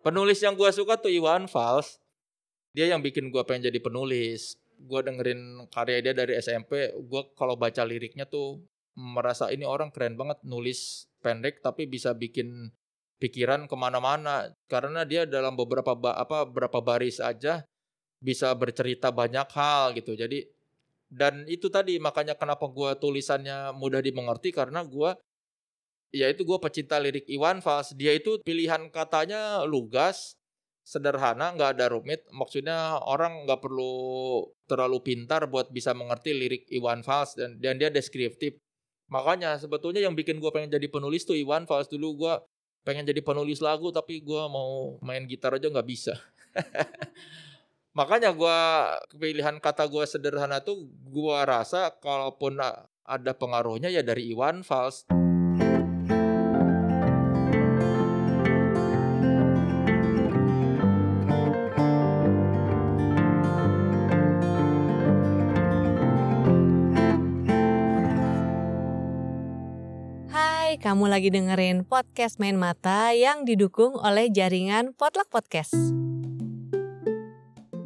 Penulis yang gue suka tuh Iwan Fals. Dia yang bikin gue pengen jadi penulis. Gue dengerin karya dia dari SMP. Gue kalau baca liriknya tuh merasa ini orang keren banget nulis pendek tapi bisa bikin pikiran ke mana-mana karena dia dalam beberapa ba apa beberapa baris aja bisa bercerita banyak hal gitu jadi dan itu tadi makanya kenapa gue tulisannya mudah dimengerti karena gue ya itu gue pecinta lirik Iwan Fals. Dia itu pilihan katanya lugas sederhana nggak ada rumit. Maksudnya orang nggak perlu terlalu pintar buat bisa mengerti lirik Iwan Fals dan dan dia deskriptif. Makanya sebetulnya yang bikin gue pengen jadi penulis tuh Iwan Fals. Dulu gue pengen jadi penulis lagu tapi gue mau main gitar aja nggak bisa. Makanya gue pilihan kata gue sederhana tuh gue rasa kalaupun ada pengaruhnya ya dari Iwan Fals kamu lagi dengerin podcast Main Mata yang didukung oleh jaringan Potluck Podcast.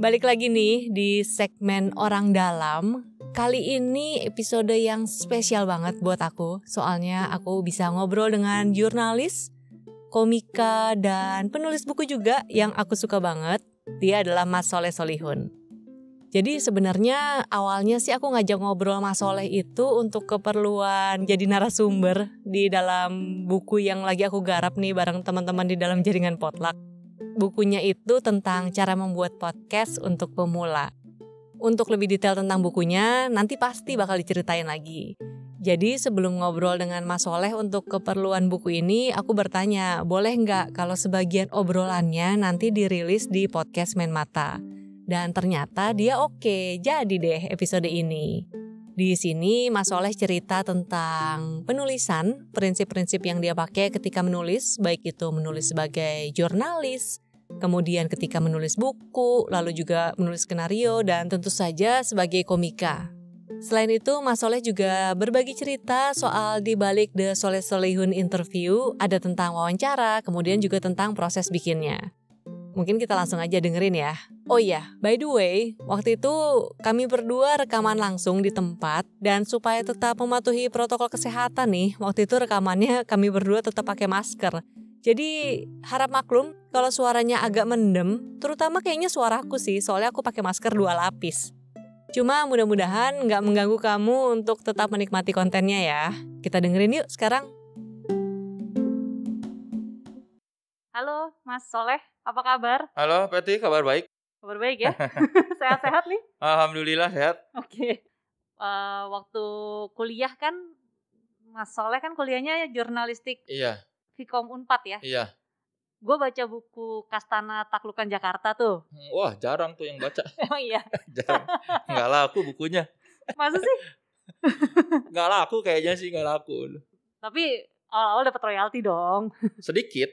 Balik lagi nih di segmen Orang Dalam. Kali ini episode yang spesial banget buat aku. Soalnya aku bisa ngobrol dengan jurnalis, komika, dan penulis buku juga yang aku suka banget. Dia adalah Mas Soleh Solihun. Jadi sebenarnya awalnya sih aku ngajak ngobrol Mas Soleh itu untuk keperluan jadi narasumber di dalam buku yang lagi aku garap nih bareng teman-teman di dalam jaringan potluck. Bukunya itu tentang cara membuat podcast untuk pemula. Untuk lebih detail tentang bukunya, nanti pasti bakal diceritain lagi. Jadi sebelum ngobrol dengan Mas Soleh untuk keperluan buku ini, aku bertanya, boleh nggak kalau sebagian obrolannya nanti dirilis di podcast Main Mata? Dan ternyata dia oke, jadi deh episode ini. Di sini Mas Soleh cerita tentang penulisan, prinsip-prinsip yang dia pakai ketika menulis, baik itu menulis sebagai jurnalis, kemudian ketika menulis buku, lalu juga menulis skenario, dan tentu saja sebagai komika. Selain itu, Mas Soleh juga berbagi cerita soal di balik The Soleh Solehun interview, ada tentang wawancara, kemudian juga tentang proses bikinnya. Mungkin kita langsung aja dengerin ya. Oh iya, by the way, waktu itu kami berdua rekaman langsung di tempat dan supaya tetap mematuhi protokol kesehatan nih, waktu itu rekamannya kami berdua tetap pakai masker. Jadi harap maklum kalau suaranya agak mendem, terutama kayaknya suaraku sih, soalnya aku pakai masker dua lapis. Cuma mudah-mudahan nggak mengganggu kamu untuk tetap menikmati kontennya ya. Kita dengerin yuk sekarang. Halo Mas Soleh, apa kabar? Halo Peti, kabar baik? Kabar baik ya? Sehat-sehat nih? Alhamdulillah sehat. Oke. Okay. Uh, eh, waktu kuliah kan Mas Soleh kan kuliahnya jurnalistik. Iya. Vkom Unpad ya? Iya. Gue baca buku Kastana Taklukan Jakarta tuh. Hmm, wah jarang tuh yang baca. Emang iya? jarang. Nggak laku bukunya. Masa sih? Nggak laku kayaknya sih nggak laku. Tapi awal-awal dapat royalti dong. Sedikit.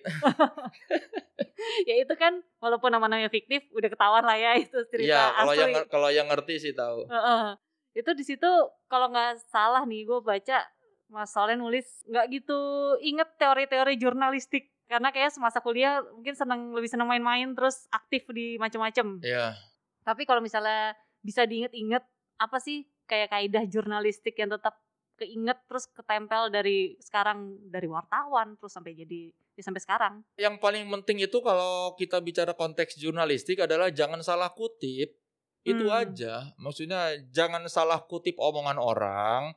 ya itu kan walaupun nama-namanya fiktif udah ketahuan lah ya itu cerita ya, kalau asli. yang kalau yang ngerti sih tahu. Uh -uh. Itu di situ kalau nggak salah nih gue baca Mas Soleh nulis nggak gitu inget teori-teori jurnalistik karena kayak semasa kuliah mungkin seneng lebih seneng main-main terus aktif di macam-macam. Iya. Tapi kalau misalnya bisa diinget-inget apa sih kayak kaidah jurnalistik yang tetap keinget terus ketempel dari sekarang dari wartawan terus sampai jadi ya sampai sekarang. Yang paling penting itu kalau kita bicara konteks jurnalistik adalah jangan salah kutip. Itu hmm. aja. Maksudnya jangan salah kutip omongan orang,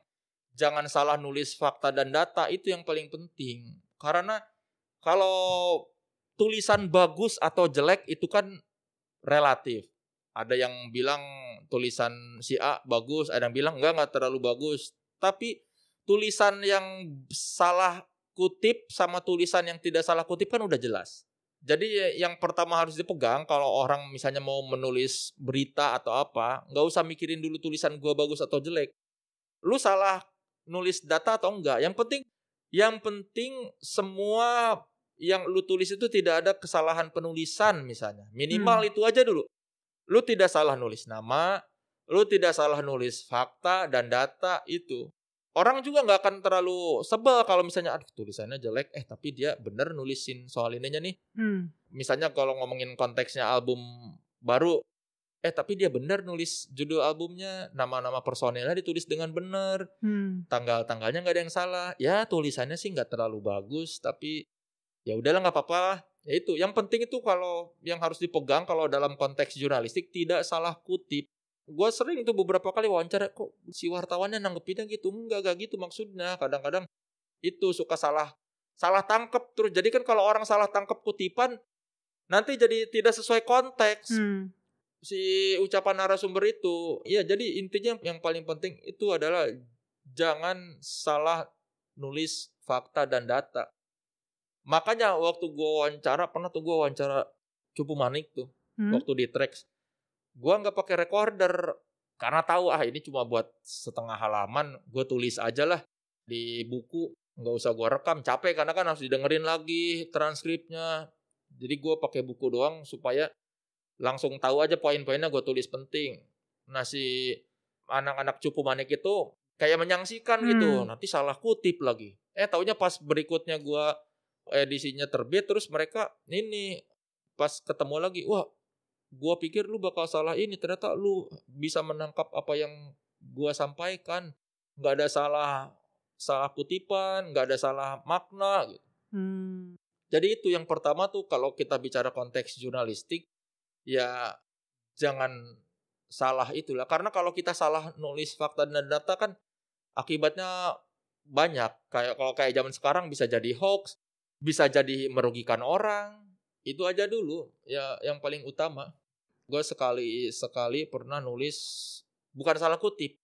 jangan salah nulis fakta dan data itu yang paling penting. Karena kalau tulisan bagus atau jelek itu kan relatif. Ada yang bilang tulisan si A bagus, ada yang bilang enggak enggak terlalu bagus tapi tulisan yang salah kutip sama tulisan yang tidak salah kutip kan udah jelas. Jadi yang pertama harus dipegang kalau orang misalnya mau menulis berita atau apa, nggak usah mikirin dulu tulisan gua bagus atau jelek. Lu salah nulis data atau enggak. Yang penting yang penting semua yang lu tulis itu tidak ada kesalahan penulisan misalnya. Minimal hmm. itu aja dulu. Lu tidak salah nulis nama, lu tidak salah nulis fakta dan data itu. orang juga nggak akan terlalu sebel kalau misalnya aduh tulisannya jelek eh tapi dia bener nulisin soal ininya nih Hmm. misalnya kalau ngomongin konteksnya album baru eh tapi dia bener nulis judul albumnya nama-nama personelnya ditulis dengan bener Hmm. tanggal-tanggalnya nggak ada yang salah ya tulisannya sih nggak terlalu bagus tapi ya udahlah nggak apa-apa lah. ya itu yang penting itu kalau yang harus dipegang kalau dalam konteks jurnalistik tidak salah kutip gue sering tuh beberapa kali wawancara kok si wartawannya nanggepinnya gitu? Enggak gak gitu maksudnya. Kadang-kadang itu suka salah salah tangkep. Terus jadi kan kalau orang salah tangkep kutipan nanti jadi tidak sesuai konteks. Hmm. si ucapan narasumber itu ya jadi intinya yang paling penting itu adalah jangan salah nulis fakta dan data. Makanya waktu gua wawancara pernah tuh gua wawancara cupu manik tuh Hmm. waktu di tracks gua nggak pakai recorder karena tahu ah ini cuma buat setengah halaman gue tulis aja lah di buku nggak usah gua rekam. Capek karena kan harus didengerin lagi transkripnya. Jadi gua pakai buku doang supaya langsung tahu aja poin-poinnya gue tulis penting. Nah si anak-anak cupu manik itu kayak menyangsikan gitu Hmm. nanti salah kutip lagi. Eh taunya pas berikutnya gua edisinya terbit terus mereka ini pas ketemu lagi wah gua pikir lu bakal salah ini ternyata lu bisa menangkap apa yang gua sampaikan. Nggak ada salah salah kutipan nggak ada salah makna gitu. Hmm. jadi itu yang pertama tuh kalau kita bicara konteks jurnalistik ya jangan salah itulah. Karena kalau kita salah nulis fakta dan data kan akibatnya banyak. Kayak kalau kayak zaman sekarang bisa jadi hoax bisa jadi merugikan orang. Itu aja dulu ya yang paling utama gue sekali sekali pernah nulis bukan salah kutip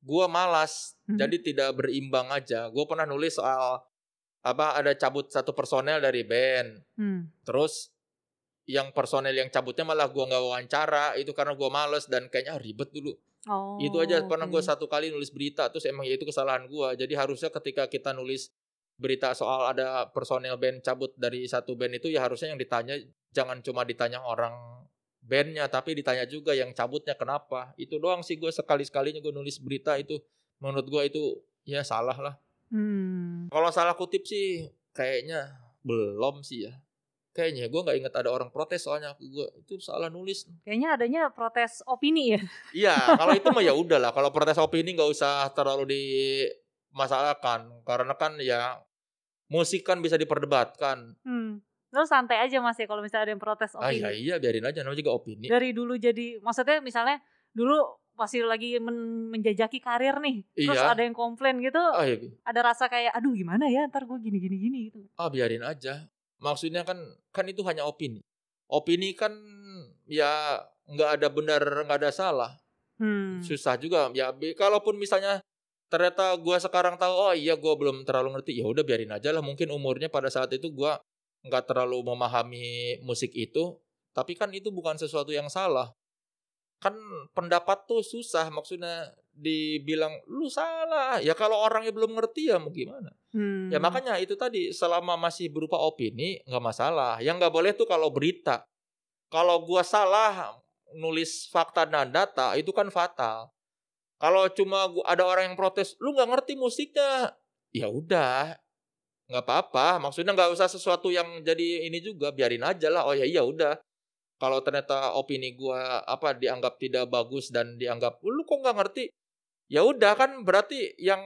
gue malas Mhm. jadi tidak berimbang aja gue pernah nulis soal apa ada cabut satu personel dari band Hmm. terus yang personel yang cabutnya malah gua nggak wawancara itu karena gua males dan kayaknya ah, ribet dulu Oh. itu aja pernah gua satu kali nulis berita terus emang ya itu kesalahan gua jadi harusnya ketika kita nulis berita soal ada personel band cabut dari satu band itu ya harusnya yang ditanya jangan cuma ditanya orang bandnya tapi ditanya juga yang cabutnya kenapa itu doang sih gue sekali sekalinya gue nulis berita itu menurut gua itu ya salah lah Hmm. kalau salah kutip sih kayaknya belum sih ya kayaknya gue nggak inget ada orang protes soalnya gue itu salah nulis Kayaknya adanya protes opini ya. Iya, kalau itu mah ya udahlah. Kalau protes opini nggak usah terlalu dimasalahkan karena kan ya musik kan bisa diperdebatkan. Hmm. Terus santai aja Mas ya kalau misalnya ada yang protes Ah opini. ya iya biarin aja namanya juga opini. Dari dulu jadi maksudnya misalnya dulu masih lagi men- menjajaki karir nih. Terus Iya. ada yang komplain gitu, Ah, iya. ada rasa kayak aduh gimana ya ntar gue gini gini gini gitu. ah biarin aja. Maksudnya kan kan itu hanya opini. Opini kan ya nggak ada benar nggak ada salah. Hmm. Susah juga ya. Kalaupun misalnya ternyata gua sekarang tahu oh iya gua belum terlalu ngerti ya udah biarin aja lah. Mungkin umurnya pada saat itu gua nggak terlalu memahami musik itu. Tapi kan itu bukan sesuatu yang salah. Kan pendapat tuh susah maksudnya dibilang lu salah. Ya kalau orangnya belum ngerti ya mau gimana? Hmm. Ya makanya itu tadi selama masih berupa opini nggak masalah. Yang nggak boleh tuh kalau berita. Kalau gua salah nulis fakta dan data itu kan fatal. Kalau cuma gua, ada orang yang protes, lu nggak ngerti musiknya, ya udah nggak apa-apa. Maksudnya nggak usah sesuatu yang jadi ini juga, biarin aja lah. Oh ya iya udah. Kalau ternyata opini gua apa dianggap tidak bagus dan dianggap lu kok nggak ngerti, ya udah kan berarti yang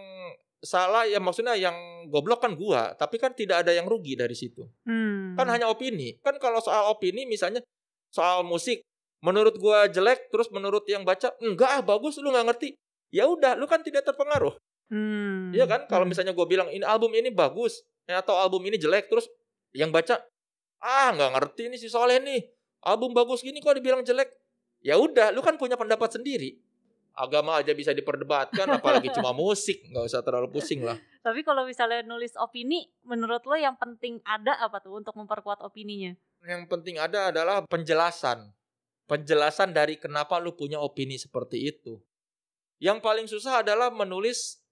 salah ya maksudnya yang goblok kan gua, tapi kan tidak ada yang rugi dari situ. Hmm. Kan hanya opini. Kan kalau soal opini misalnya soal musik, menurut gua jelek, terus menurut yang baca enggak ah bagus, lu nggak ngerti. Ya udah, lu kan tidak terpengaruh. Hmm. Iya kan? Kalau Hmm. misalnya gua bilang ini album ini bagus, eh, atau album ini jelek, terus yang baca ah nggak ngerti ini si Soleh nih, album bagus gini kok dibilang jelek. Ya udah, lu kan punya pendapat sendiri. Agama aja bisa diperdebatkan, apalagi cuma musik, nggak usah terlalu pusing lah. Tapi kalau misalnya nulis opini, menurut lo yang penting ada apa tuh untuk memperkuat opininya? Yang penting ada adalah penjelasan. Penjelasan dari kenapa lu punya opini seperti itu. Yang paling susah adalah menulis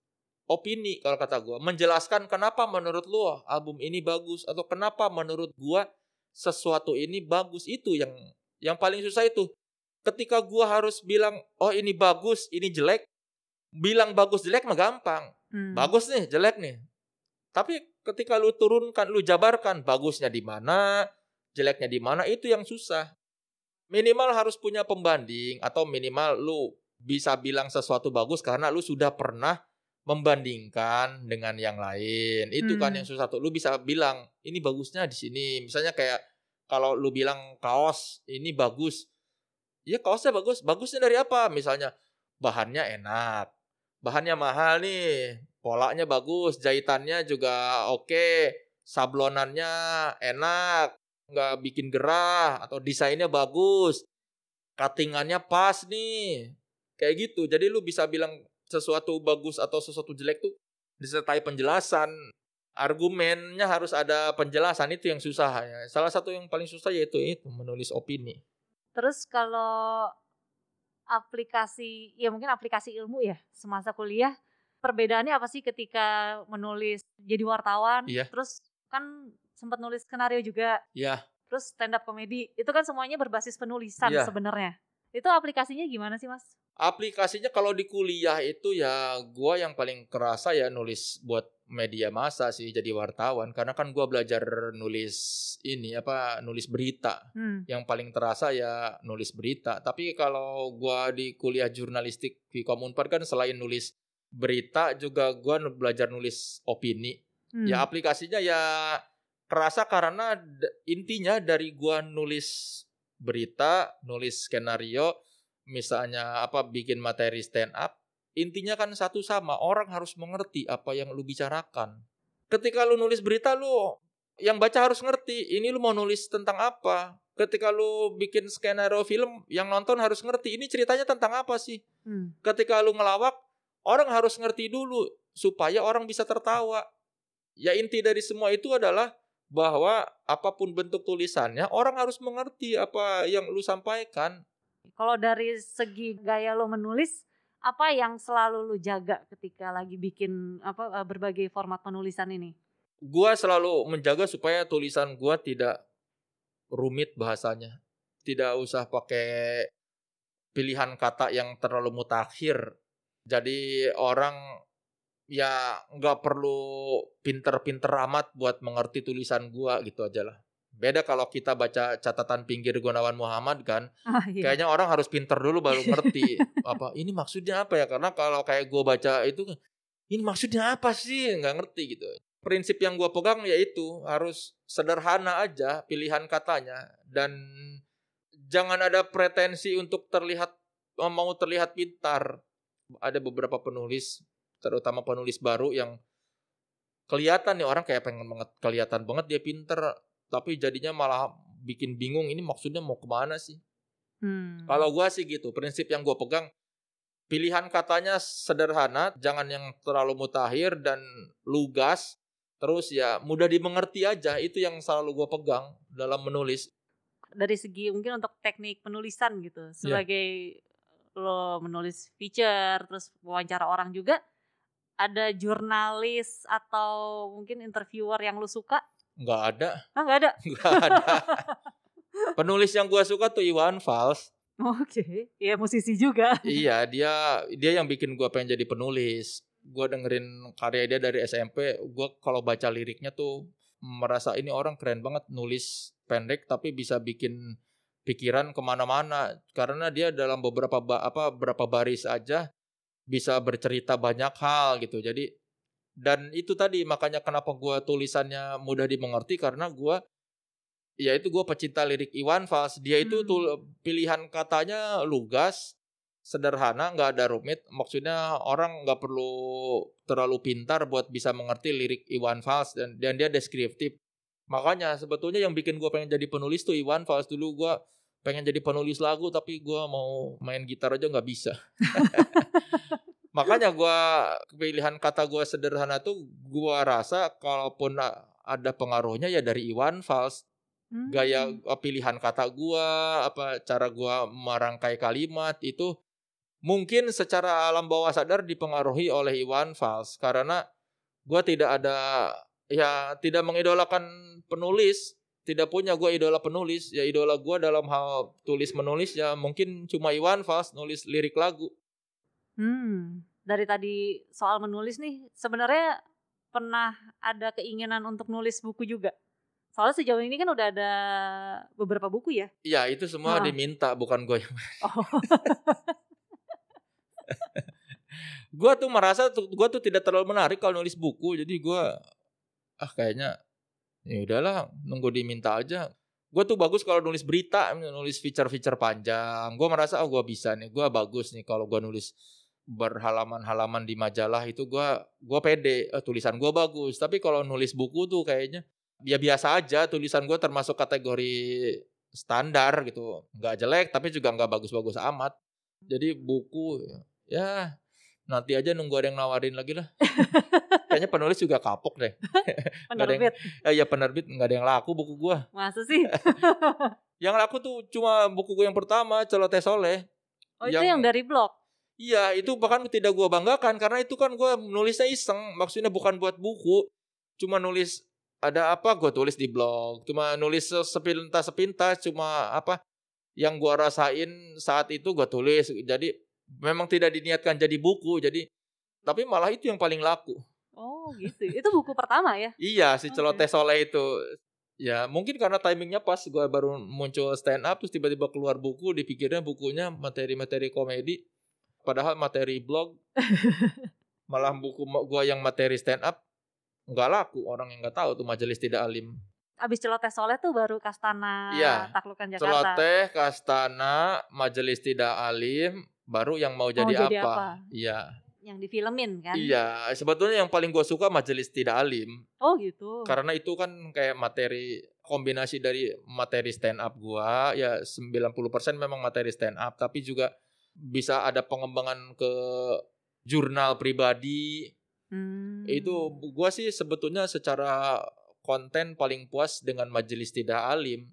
opini kalau kata gua, menjelaskan kenapa menurut lu album ini bagus atau kenapa menurut gua sesuatu ini bagus itu yang yang paling susah itu. Ketika gua harus bilang, "Oh, ini bagus, ini jelek." bilang bagus jelek mah gampang. Hmm. Bagus nih, jelek nih. Tapi ketika lu turunkan, lu jabarkan bagusnya di mana, jeleknya di mana itu yang susah. Minimal harus punya pembanding atau minimal lu bisa bilang sesuatu bagus karena lu sudah pernah membandingkan dengan yang lain. Itu kan Hmm. yang susah tuh. Lu bisa bilang ini bagusnya di sini. Misalnya kayak kalau lu bilang kaos ini bagus. Ya kaosnya bagus. Bagusnya dari apa? Misalnya bahannya enak. Bahannya mahal nih. Polanya bagus, jahitannya juga oke, sablonannya enak, nggak bikin gerah atau desainnya bagus. Cuttingannya pas nih. Kayak gitu. Jadi lu bisa bilang sesuatu bagus atau sesuatu jelek tuh disertai penjelasan. Argumennya harus ada penjelasan itu yang susah ya. Salah satu yang paling susah yaitu itu menulis opini. Terus kalau aplikasi, ya mungkin aplikasi ilmu ya semasa kuliah, perbedaannya apa sih ketika menulis jadi wartawan? Iya. Terus kan sempat nulis skenario juga, Ya, terus stand up comedy, itu kan semuanya berbasis penulisan Iya. sebenarnya. Itu aplikasinya gimana sih mas? aplikasinya kalau di kuliah itu ya gua yang paling kerasa ya nulis buat media massa sih jadi wartawan karena kan gua belajar nulis ini apa nulis berita Hmm. yang paling terasa ya nulis berita tapi kalau gua di kuliah jurnalistik di Komunpar kan selain nulis berita juga gua belajar nulis opini Hmm. ya aplikasinya ya kerasa karena intinya dari gua nulis berita nulis skenario misalnya apa bikin materi stand up intinya kan satu sama orang harus mengerti apa yang lu bicarakan. Ketika lu nulis berita lu yang baca harus ngerti ini lu mau nulis tentang apa. Ketika lu bikin skenario film yang nonton harus ngerti ini ceritanya tentang apa sih? Hmm. ketika lu ngelawak orang harus ngerti dulu supaya orang bisa tertawa. Ya inti dari semua itu adalah bahwa apa pun bentuk tulisannya orang harus mengerti apa yang lu sampaikan. Kalau dari segi gaya lo menulis, apa yang selalu lu jaga ketika lagi bikin apa eh, berbagai format penulisan ini? gua selalu menjaga supaya tulisan gua tidak rumit bahasanya. Tidak usah pakai pilihan kata yang terlalu mutakhir. Jadi orang ya nggak perlu pinter-pinter amat buat mengerti tulisan gua gitu aja lah. Beda kalau kita baca catatan pinggir Gunawan Muhammad kan Ah, iya. kayaknya orang harus pinter dulu baru ngerti apa ini maksudnya apa ya? Karena kalau kayak gue baca itu ini maksudnya apa sih? Nggak ngerti gitu. Prinsip yang gue pegang yaitu harus sederhana aja pilihan katanya dan jangan ada pretensi untuk terlihat mau terlihat pintar. Ada beberapa penulis terutama penulis baru yang kelihatan nih orang kayak pengen banget kelihatan banget dia pinter tapi jadinya malah bikin bingung ini maksudnya mau ke mana sih Hmm. kalau gua sih gitu, prinsip yang gua pegang pilihan katanya sederhana, jangan yang terlalu mutakhir dan lugas. Terus ya mudah dimengerti aja, itu yang selalu gua pegang dalam menulis. dari segi mungkin untuk teknik penulisan gitu Iya. sebagai lo menulis feature terus wawancara orang juga ada jurnalis atau mungkin interviewer yang lu suka? Nggak ada, ah nggak ada? Nggak ada. Penulis yang gua suka tuh Iwan Fals. oke. Ya musisi juga. Iya, dia dia yang bikin gua pengen jadi penulis. Gua dengerin karya dia dari SMP, gua kalau baca liriknya tuh merasa ini orang keren banget nulis pendek tapi bisa bikin pikiran ke mana-mana. Karena dia dalam beberapa ba- apa beberapa baris aja bisa bercerita banyak hal gitu. Jadi dan itu tadi makanya kenapa gua tulisannya mudah dimengerti karena gua ya itu gua pecinta lirik Iwan Fals. Dia itu Hmm. tul pilihan katanya lugas sederhana nggak ada rumit. Maksudnya orang nggak perlu terlalu pintar buat bisa mengerti lirik Iwan Fals dan dan dia deskriptif. Makanya sebetulnya yang bikin gua pengen jadi penulis tuh Iwan Fals. Dulu gua pengen jadi penulis lagu tapi gua mau main gitar aja nggak bisa. Makanya gua pilihan kata gua sederhana tuh gua rasa kalaupun ada pengaruhnya ya dari Iwan Fals. Hmm. gaya uh, pilihan kata gua apa cara gua merangkai kalimat itu mungkin secara alam bawah sadar dipengaruhi oleh Iwan Fals. Karena gua tidak ada ya tidak mengidolakan penulis tidak punya gua idola penulis ya idola gua dalam hal tulis menulis ya mungkin cuma Iwan Fals nulis lirik lagu Hmm. dari tadi soal menulis nih, sebenarnya pernah ada keinginan untuk nulis buku juga? Soalnya sejauh ini kan udah ada beberapa buku ya. Iya, itu semua Heeh. diminta, bukan gue yang Oh. Gua tuh merasa gua tuh tidak terlalu menarik kalau nulis buku, jadi gua ah kayaknya ya udahlah nunggu diminta aja. Gua tuh bagus kalau nulis berita, nulis feature-feature panjang. Gua merasa oh gua bisa nih, gua bagus nih kalau gua nulis berhalaman-halaman di majalah itu gua gua pede, eh, tulisan gua bagus. Tapi kalau nulis buku tuh kayaknya ya biasa aja, tulisan gua termasuk kategori standar gitu. nggak jelek tapi juga nggak bagus-bagus amat. Jadi buku ya nanti aja nunggu ada yang nawarin lagi lah. Kayaknya penulis juga kapok deh. ada yang- Penerbit. Eh, ya penerbit nggak ada yang laku buku gua. Masa sih? Yang laku tuh cuma buku gua yang pertama, Celoteh Soleh. Oh, itu Yang- yang dari blog. Iya, itu bahkan tidak gua banggakan karena itu kan gua nulisnya iseng, maksudnya bukan buat buku. Cuma nulis ada apa gua tulis di blog. Cuma nulis sepintas-sepintas cuma apa yang gua rasain saat itu gua tulis. Jadi memang tidak diniatkan jadi buku. Jadi tapi malah itu yang paling laku. Oh, gitu. Itu buku pertama ya? Iya, si Oke. celoteh soleh itu. Ya mungkin karena timingnya pas gue baru muncul stand up terus tiba-tiba keluar buku dipikirnya bukunya materi-materi komedi padahal materi blog malah buku gue yang materi stand up nggak laku orang yang nggak tahu tuh majelis tidak alim Abis celoteh soleh tuh baru Kastana Iya, Taklukan Jakarta. celoteh kastana majelis tidak alim baru yang mau jadi, jadi apa apa? iya Yang difilmin kan? iya sebetulnya yang paling gue suka majelis tidak alim Oh gitu. karena itu kan kayak materi kombinasi dari materi stand up gua ya 90% memang materi stand up tapi juga bisa ada pengembangan ke jurnal pribadi Hmm. itu gua sih sebetulnya secara konten paling puas dengan majelis tidak alim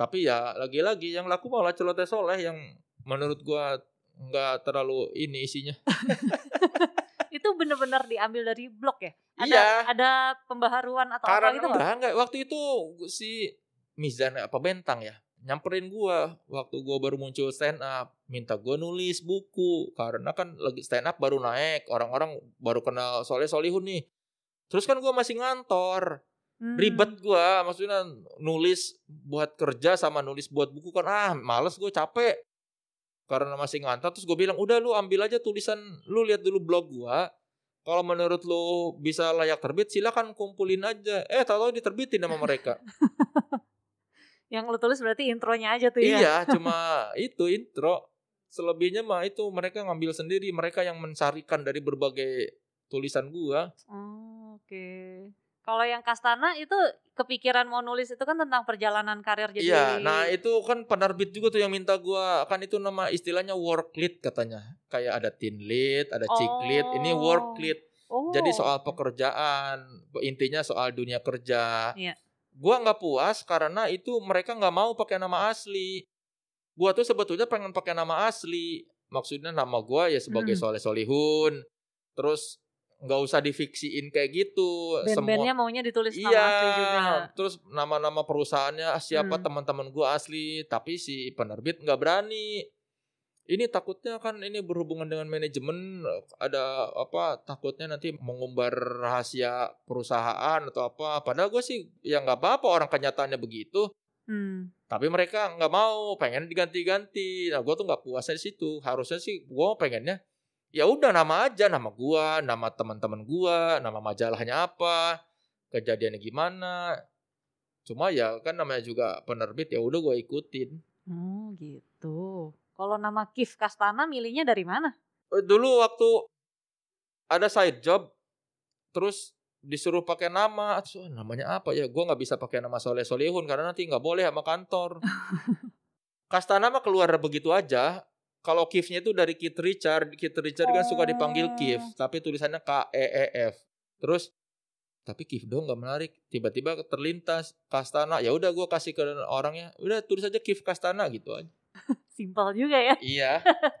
tapi ya lagi-lagi yang laku malah celoteh soleh yang menurut gua nggak terlalu ini isinya itu benar-benar diambil dari blog ya? Ada, Iya. Ada pembaharuan atau Karena apa gitu nggak? enggak, enggak. Waktu itu si Mizan apa Bentang ya nyamperin gua waktu gua baru muncul stand up, minta gua nulis buku karena kan lagi stand up baru naik, orang-orang baru kenal Soleh Solihun nih. Terus kan gua masih ngantor, Hmm. ribet gua, maksudnya nulis buat kerja sama nulis buat buku kan ah males gua capek. Karena masih ngantor terus gue bilang udah lu ambil aja tulisan lu lihat dulu blog gua. Kalau menurut lu bisa layak terbit silakan kumpulin aja. Eh tahu diterbitin sama mereka. Yang lu tulis berarti intronya aja tuh ya? iya cuma itu intro. Selebihnya mah itu mereka ngambil sendiri mereka yang mencarikan dari berbagai tulisan gua. Oh, Oke. Kalau yang Kastana itu kepikiran mau nulis itu kan tentang perjalanan karir jadi iya nah itu kan penerbit juga tuh yang minta gua kan itu nama istilahnya work lead katanya kayak ada teen lead ada chick lead ini work Oh. lead Oh. Jadi soal pekerjaan, intinya soal dunia kerja. Iya. Gua nggak puas karena itu mereka nggak mau pakai nama asli. Gua tuh sebetulnya pengen pakai nama asli. Maksudnya nama gua ya sebagai Hmm. Soleh Solihun. Terus nggak usah difiksiin kayak gitu. band-bandnya maunya ditulis nama Iya, asli juga. terus nama-nama perusahaannya siapa Hmm. teman-teman gua asli, tapi si penerbit nggak berani. Ini takutnya kan ini berhubungan dengan manajemen ada apa takutnya nanti mengumbar rahasia perusahaan atau apa. Padahal gue sih ya nggak apa-apa orang kenyataannya begitu. Hmm. Tapi mereka nggak mau, pengen diganti-ganti. Nah, gue tuh nggak puasnya di situ. Harusnya sih gue pengennya ya udah nama aja, nama gua, nama teman-teman gua, nama majalahnya apa, kejadiannya gimana. Cuma ya kan namanya juga penerbit ya udah gue ikutin. Oh gitu. Kalau nama Kif Kastana milihnya dari mana? Eh, Dulu waktu ada side job, terus disuruh pakai nama, terus, "Oh, namanya apa ya? Gue nggak bisa pakai nama Soleh Solihun karena nanti nggak boleh sama kantor. Kastana mah keluar begitu aja. Kalau Kifnya itu dari Kit Richard, Kit Richard kan suka dipanggil Kif, tapi tulisannya K E E F. Terus tapi Kif dong nggak menarik. Tiba-tiba terlintas Kastana. Ya udah gue kasih ke orangnya. Udah tulis aja Kif Kastana gitu aja. Simpel juga ya. iya.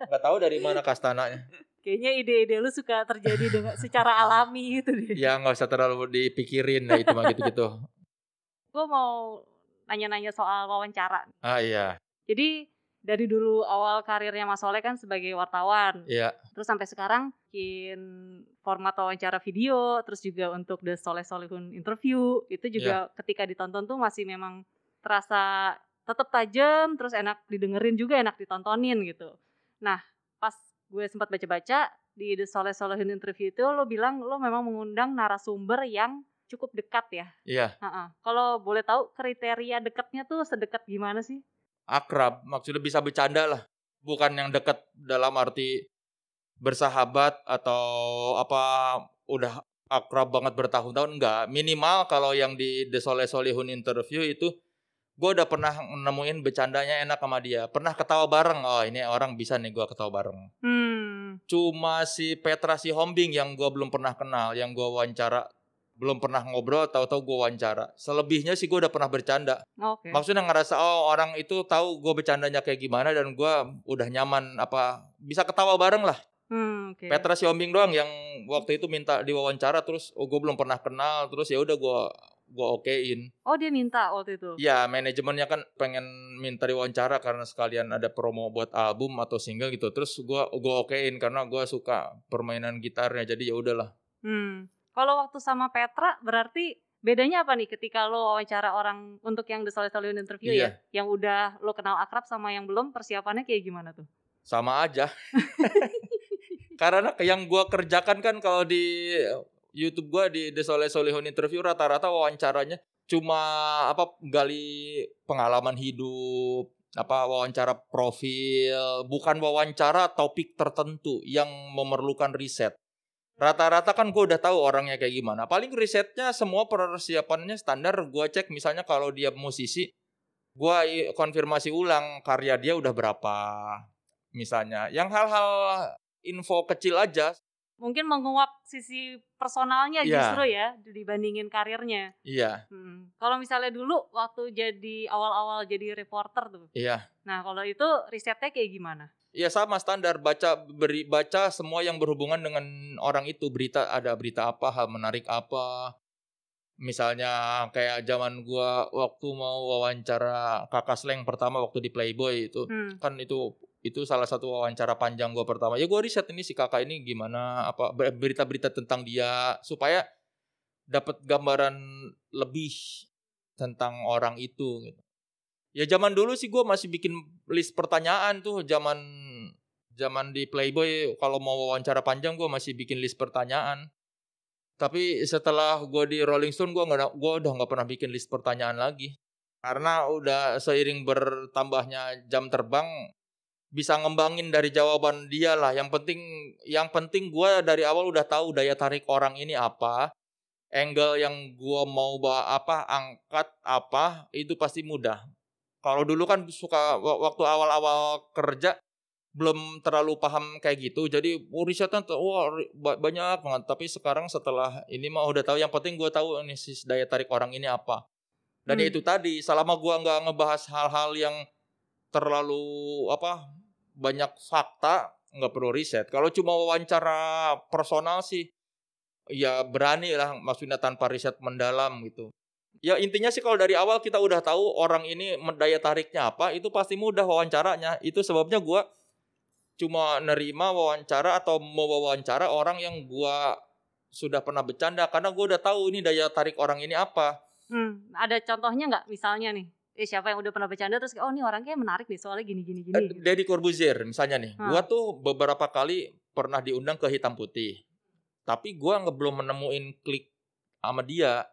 Nggak tahu dari mana Kastananya. Kayaknya ide-ide lu suka terjadi dengan secara alami gitu deh. Ya nggak usah terlalu dipikirin lah itu mah gitu-gitu. Gue mau nanya-nanya soal wawancara. Ah iya. Jadi dari dulu awal karirnya Mas Soleh kan sebagai wartawan. Iya. Terus sampai sekarang bikin format wawancara video, terus juga untuk The Soleh Solihun interview, itu juga ketika ditonton tuh masih memang terasa tetap tajam, terus enak didengerin juga, enak ditontonin gitu. Nah, pas gue sempat baca-baca di The Soleh Solihun interview itu lo bilang lo memang mengundang narasumber yang cukup dekat ya. Iya. Ha-ha. Kalau boleh tahu kriteria dekatnya tuh sedekat gimana sih? Akrab, maksudnya bisa bercanda lah. Bukan yang dekat dalam arti bersahabat atau apa udah akrab banget bertahun-tahun enggak. Minimal kalau yang di The Soleh Solihun interview itu gue udah pernah nemuin bercandanya enak sama dia. Pernah ketawa bareng. Oh ini orang bisa nih gue ketawa bareng. Hmm. Cuma si Petra si Hombing yang gue belum pernah kenal, yang gue wawancara belum pernah ngobrol, tahu-tahu gue wawancara. Selebihnya sih gue udah pernah bercanda. Oke. Maksudnya ngerasa oh orang itu tahu gue bercandanya kayak gimana dan gue udah nyaman apa bisa ketawa bareng lah. Hmm, oke. Petra si Hombing doang yang waktu itu minta diwawancara terus oh gue belum pernah kenal terus ya udah gue gue okein. Oh dia minta waktu itu. Ya manajemennya kan pengen minta diwawancara karena sekalian ada promo buat album atau single gitu. Terus gue gue okein karena gue suka permainan gitarnya jadi ya udahlah. Hmm. Kalau waktu sama Petra berarti bedanya apa nih ketika lo wawancara orang untuk yang The Solihun interview Iya. ya, yang udah lo kenal akrab sama yang belum persiapannya kayak gimana tuh? sama aja. Karena yang gua kerjakan kan kalau di YouTube gua di The Soleh Solihun interview rata-rata wawancaranya cuma apa gali pengalaman hidup, apa wawancara profil, bukan wawancara topik tertentu yang memerlukan riset. Rata-rata kan gue udah tahu orangnya kayak gimana. Paling risetnya semua persiapannya standar. Gue cek misalnya kalau dia musisi, gue konfirmasi ulang karya dia udah berapa. Misalnya, yang hal-hal info kecil aja. Mungkin menguak sisi personalnya Iya. justru ya dibandingin karirnya. Iya, Hmm. Kalau misalnya dulu waktu jadi awal-awal jadi reporter tuh. iya. Nah kalau itu risetnya kayak gimana? Iya sama standar. Baca beri baca semua yang berhubungan dengan orang itu. Berita ada berita apa hal menarik apa. Misalnya kayak zaman gua waktu mau wawancara kakak Sleng pertama waktu di Playboy itu. Hmm. kan itu itu salah satu wawancara panjang gua pertama. Ya gua riset ini si kakak ini gimana apa ber- berita-berita tentang dia. Supaya dapat gambaran lebih tentang orang itu gitu. Ya zaman dulu sih gua masih bikin list pertanyaan tuh zaman zaman di Playboy kalau mau wawancara panjang gua masih bikin list pertanyaan. Tapi setelah gua di Rolling Stone gua nggak gua udah nggak pernah bikin list pertanyaan lagi. Karena udah seiring bertambahnya jam terbang bisa ngembangin dari jawaban dia lah. Yang penting yang penting gua dari awal udah tahu daya tarik orang ini apa. Angle yang gua mau bawa apa, angkat apa, itu pasti mudah. Kalau dulu kan suka wa- waktu awal-awal kerja belum terlalu paham kayak gitu. Jadi oh, risetnya tuh, wah banyak banget. Tapi sekarang setelah ini mah udah tahu. Yang penting gue tahu ini sih daya tarik orang ini apa. Dan Hmm. itu tadi selama gua nggak ngebahas hal-hal yang terlalu apa banyak fakta nggak perlu riset. Kalau cuma wawancara personal sih ya berani lah maksudnya tanpa riset mendalam gitu. Ya intinya sih kalau dari awal kita udah tahu orang ini daya tariknya apa, itu pasti mudah wawancaranya. Itu sebabnya gua cuma nerima wawancara atau mau wawancara orang yang gua sudah pernah bercanda karena gua udah tahu ini daya tarik orang ini apa. Hmm. Ada contohnya nggak misalnya nih? Eh, siapa yang udah pernah bercanda terus oh ini orangnya menarik nih soalnya gini gini gini. Eh, Deddy Corbuzier misalnya nih, Hmm. gua tuh beberapa kali pernah diundang ke hitam putih. Tapi gua nggak belum menemuin klik sama dia.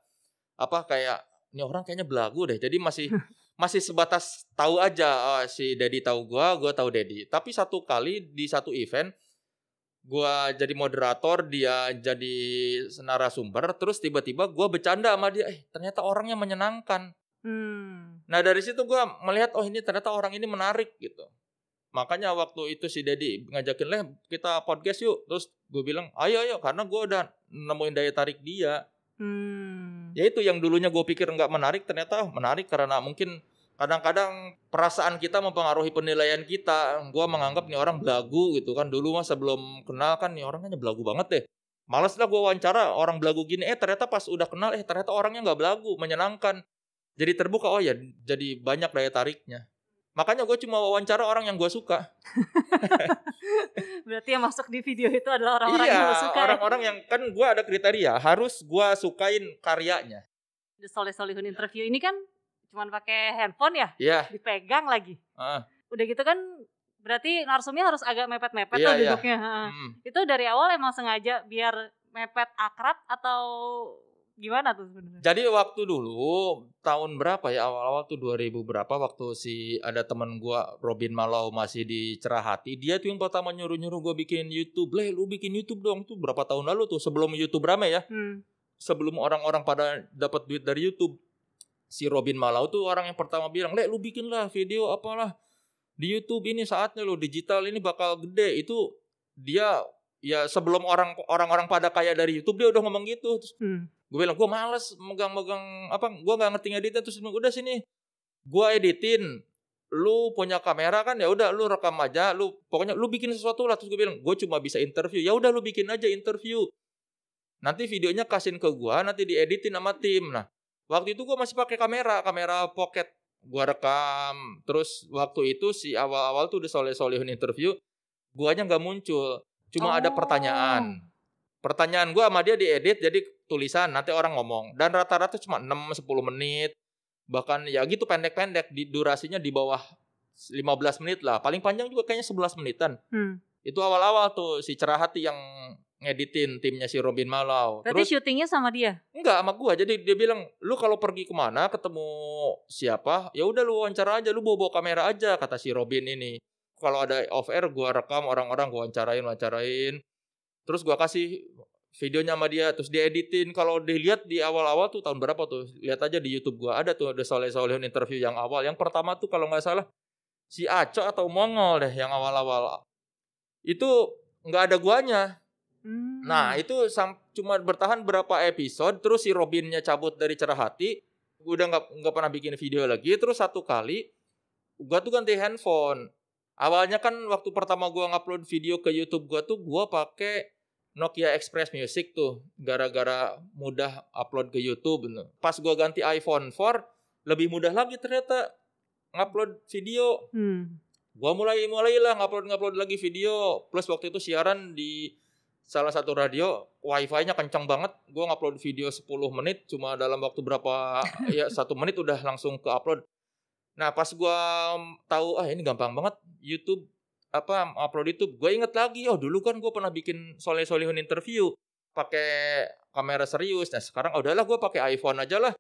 Apa kayak ini orang kayaknya belagu deh. Jadi masih masih sebatas tahu aja oh, si Dedi tahu gua, gua tahu Dedi. Tapi satu kali di satu event gua jadi moderator, dia jadi narasumber, terus tiba-tiba gua bercanda sama dia, eh ternyata orangnya menyenangkan. Hmm. Nah dari situ gue melihat oh ini ternyata orang ini menarik gitu. Makanya waktu itu si Dedi ngajakin leh kita podcast yuk. Terus gue bilang ayo ayo karena gue udah nemuin daya tarik dia. Hmm. Ya itu yang dulunya gue pikir nggak menarik ternyata menarik karena mungkin kadang-kadang perasaan kita mempengaruhi penilaian kita. Gue menganggap nih orang belagu gitu kan. Dulu mah sebelum kenal kan nih orangnya belagu banget deh. Males lah gue wawancara orang belagu gini. Eh ternyata pas udah kenal eh ternyata orangnya nggak belagu, menyenangkan. Jadi terbuka oh ya jadi banyak daya tariknya. Makanya gue cuma wawancara orang yang gue suka. Berarti yang masuk di video itu adalah orang-orang iya, yang lo suka. ya? orang-orang yang kan gue ada kriteria harus gue sukain karyanya. The Soleh Solihun interview ini kan cuman pakai handphone ya, Iya. dipegang lagi. ah, Udah gitu kan berarti narsumnya harus agak mepet-mepet Iya, tuh iya. duduknya. ha. mm. Itu dari awal emang sengaja biar mepet akrab atau gimana tuh sebenarnya? Jadi waktu dulu tahun berapa ya awal-awal tuh 2000 berapa waktu si ada teman gua Robin Malau masih di Cerahati dia tuh yang pertama nyuruh-nyuruh gua bikin YouTube. "Leh, lu bikin YouTube dong." Tuh berapa tahun lalu tuh sebelum YouTube rame ya. Hmm. Sebelum orang-orang pada dapat duit dari YouTube. Si Robin Malau tuh orang yang pertama bilang, "Leh, lu bikin lah video apalah di YouTube ini saatnya lo digital ini bakal gede." Itu dia ya sebelum orang orang-orang pada kaya dari YouTube dia udah ngomong gitu. Terus Hmm. gue bilang gue males megang-megang apa gue nggak ngerti ngeditnya. Terus udah sini gue editin. Lu punya kamera kan ya udah lu rekam aja lu pokoknya lu bikin sesuatu lah. Terus gue bilang gue cuma bisa interview. Ya udah lu bikin aja interview. Nanti videonya kasihin ke gue nanti dieditin sama tim. Nah waktu itu gue masih pakai kamera kamera pocket gue rekam. Terus waktu itu si awal-awal tuh udah soleh solehun interview guanya nggak muncul cuma ada Oh. pertanyaan. Pertanyaan gue sama dia diedit jadi tulisan nanti orang ngomong. Dan rata-rata cuma 6 10 menit. Bahkan ya gitu pendek-pendek. Di durasinya di bawah 15 menit lah. Paling panjang juga kayaknya 11 menitan. Hmm. itu awal-awal tuh si cerah hati yang ngeditin timnya si Robin Malau. Berarti terus syutingnya sama dia. enggak sama gua. Jadi dia bilang lu kalau pergi ke mana ketemu siapa ya udah lu wawancara aja lu bawa bawa kamera aja kata si Robin ini kalau ada off air gua rekam orang-orang gua wawancarain wawancarain. Terus gua kasih videonya sama dia terus dieditin kalau dilihat di awal-awal tuh tahun berapa tuh? Lihat aja di YouTube gua. Ada tuh The Soleh Solehun interview yang awal. Yang pertama tuh kalau nggak salah si Aco atau Mongol deh yang awal-awal. Itu nggak ada guanya. Hmm. Nah itu sam- cuma bertahan berapa episode terus si Robinnya cabut dari cerah hati. Udah nggak nggak pernah bikin video lagi. Terus satu kali gua tuh ganti handphone awalnya kan waktu pertama gua ngupload video ke YouTube gua tuh gua pakai Nokia Express Music tuh gara-gara mudah upload ke YouTube pas gua ganti iPhone 4 lebih mudah lagi ternyata ngupload video. Hmm. gua mulai mulailah ngupload ngupload lagi video. Plus waktu itu siaran di salah satu radio wifi-nya kencang banget. Gua ngupload video 10 menit cuma dalam waktu berapa ya satu menit udah langsung ke upload nah pas gua tahu ah ini gampang banget YouTube apa upload YouTube. Gue inget lagi oh dulu kan gue pernah bikin soleh solehun interview pakai kamera serius. Nah sekarang oh, udahlah gue pakai iPhone aja lah.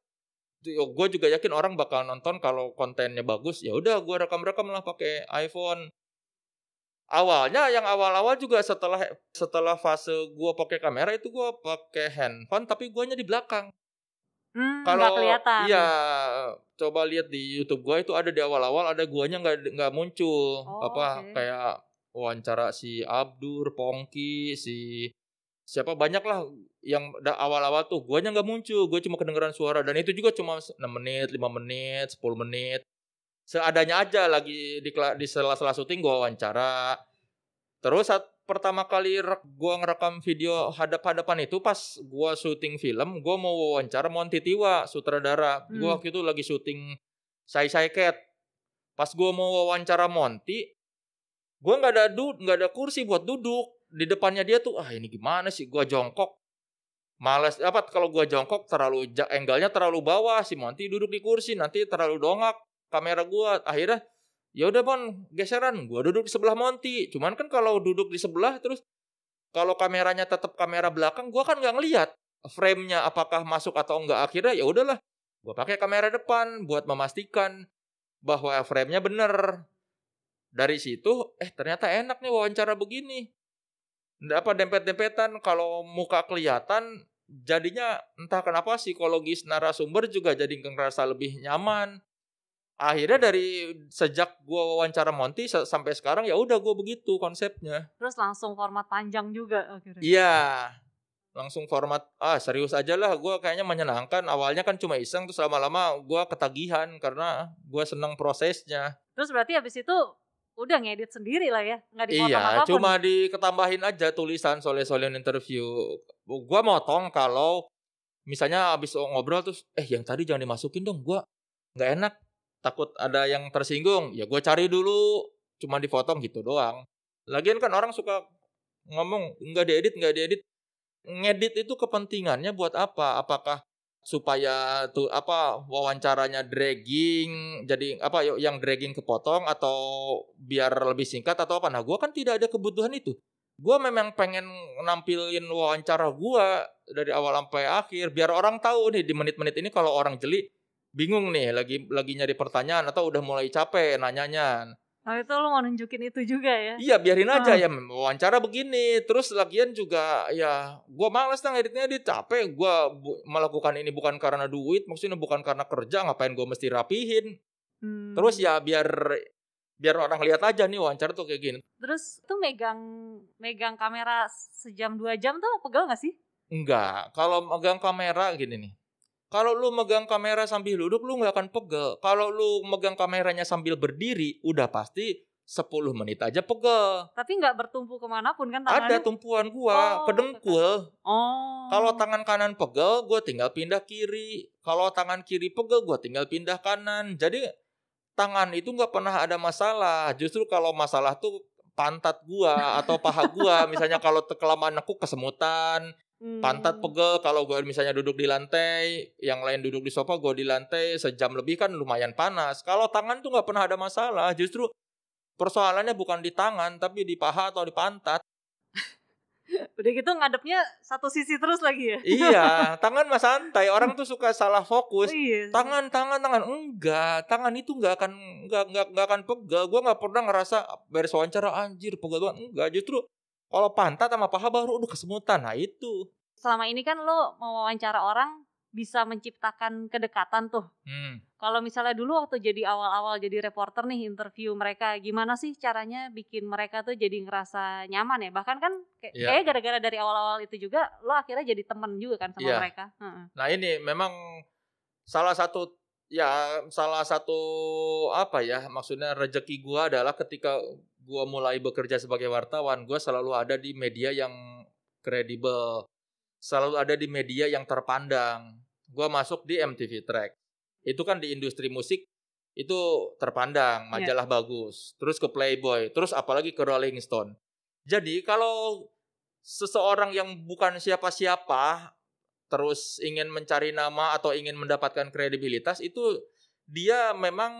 Gue juga yakin orang bakal nonton kalau kontennya bagus ya udah gue rekam rekam lah pakai iPhone. Awalnya yang awal-awal juga setelah setelah fase gue pakai kamera itu gue pakai handphone tapi guanya di belakang Hmm, kalau kelihatan. iya coba lihat di YouTube gue itu ada di awal-awal ada guanya nggak nggak muncul Oh, apa oke. kayak wawancara si Abdur Pongki si siapa banyak lah yang awal-awal tuh guanya nggak muncul gue cuma kedengeran suara dan itu juga cuma 6 menit 5 menit 10 menit seadanya aja lagi di di sela-sela syuting gue wawancara terus saat pertama kali rek, gua ngerekam video hadap-hadapan itu pas gua syuting film gua mau wawancara Monty Tiwa sutradara. Hmm. gua waktu itu lagi syuting Sai Sai Cat. Pas gua mau wawancara Monty gua nggak ada du nggak ada kursi buat duduk. Di depannya dia tuh ah ini gimana sih? Gua jongkok. Males apa kalau gua jongkok terlalu angle-nya terlalu bawah si Monty duduk di kursi nanti terlalu dongak kamera gua. Akhirnya ya udah Mon geseran. Gua duduk di sebelah Monty. Cuman kan kalau duduk di sebelah terus kalau kameranya tetap kamera belakang gua kan nggak ngelihat frame-nya apakah masuk atau enggak akhirnya ya udahlah gua pakai kamera depan buat memastikan bahwa frame-nya bener. Dari situ eh ternyata enak nih wawancara begini. Nggak apa dempet-dempetan. Kalau muka kelihatan jadinya entah kenapa psikologis narasumber juga jadi ngerasa lebih nyaman akhirnya dari sejak gua wawancara Monty sa- sampai sekarang ya udah gua begitu konsepnya. Terus langsung format panjang juga akhirnya. iya. Langsung format ah serius aja lah. Gua kayaknya menyenangkan. Awalnya kan cuma iseng terus lama-lama gua ketagihan karena gua seneng prosesnya. Terus berarti habis itu udah ngedit sendiri lah ya, nggak dipotong iya apa pun. cuma diketambahin aja tulisan soleh-solehin interview. Gua motong kalau misalnya abis ngobrol terus eh yang tadi jangan dimasukin dong gua nggak enak takut ada yang tersinggung ya gue cari dulu cuma dipotong gitu doang. Lagian kan orang suka ngomong nggak diedit nggak diedit. Ngedit itu kepentingannya buat apa? Apakah supaya tuh apa wawancaranya dragging jadi apa yang dragging kepotong atau biar lebih singkat atau apa? Nah gue kan tidak ada kebutuhan itu. Gue memang pengen nampilin wawancara gue dari awal sampai akhir biar orang tahu nih di menit-menit ini kalau orang jeli bingung nih lagi lagi nyari pertanyaan atau udah mulai capek nanyanya Nah itu lo mau nunjukin itu juga ya? Iya biarin aja ya wawancara begini. Terus lagian juga ya gue males lah editnya dia capek. Gue melakukan ini bukan karena duit, maksudnya bukan karena kerja. Ngapain gue mesti rapihin? Hmm. Terus ya biar biar orang lihat aja nih wawancara tuh kayak gini. Terus tuh megang megang kamera sejam dua jam tuh pegel gak sih? Enggak, kalau megang kamera gini nih. Kalau lu megang kamera sambil duduk lu nggak akan pegel. Kalau lu megang kameranya sambil berdiri udah pasti 10 menit aja pegel. Tapi nggak bertumpu ke mana pun kan Ada tangannya? tumpuan gua, Oh, pedengkul. Oh. Kalau tangan kanan pegel, gue tinggal pindah kiri. Kalau tangan kiri pegel, gue tinggal pindah kanan. Jadi tangan itu nggak pernah ada masalah. Justru kalau masalah tuh pantat gua atau paha gua. Misalnya kalau kelamaan nekuk kesemutan, Hmm. pantat pegel. Kalau gue misalnya duduk di lantai, yang lain duduk di sofa, gue di lantai sejam lebih kan lumayan panas. Kalau tangan tuh nggak pernah ada masalah. Justru persoalannya bukan di tangan, tapi di paha atau di pantat. Udah gitu ngadepnya satu sisi terus lagi ya? iya, tangan mah santai. Orang tuh suka salah fokus. Oh, iya. tangan tangan tangan enggak tangan itu enggak akan enggak enggak akan pegel gue nggak pernah ngerasa beres wawancara anjir pegel banget enggak justru kalau pantat sama paha baru udah kesemutan nah itu Selama ini kan lo mau wawancara orang bisa menciptakan kedekatan tuh. hmm. Kalau misalnya dulu waktu jadi awal-awal jadi reporter nih interview mereka, gimana sih caranya bikin mereka tuh jadi ngerasa nyaman ya? Bahkan kan kayak Iya. kayaknya gara-gara dari awal-awal itu juga lo akhirnya jadi temen juga kan sama Iya. mereka. Heeh. nah ini memang salah satu ya salah satu apa ya maksudnya rezeki gue adalah ketika gue mulai bekerja sebagai wartawan gue selalu ada di media yang kredibel selalu ada di media yang terpandang. Gue masuk di MTV Track. Itu kan di industri musik itu terpandang Iya. majalah bagus terus ke Playboy terus apalagi ke Rolling Stone. Jadi kalau seseorang yang bukan siapa-siapa terus ingin mencari nama atau ingin mendapatkan kredibilitas itu dia memang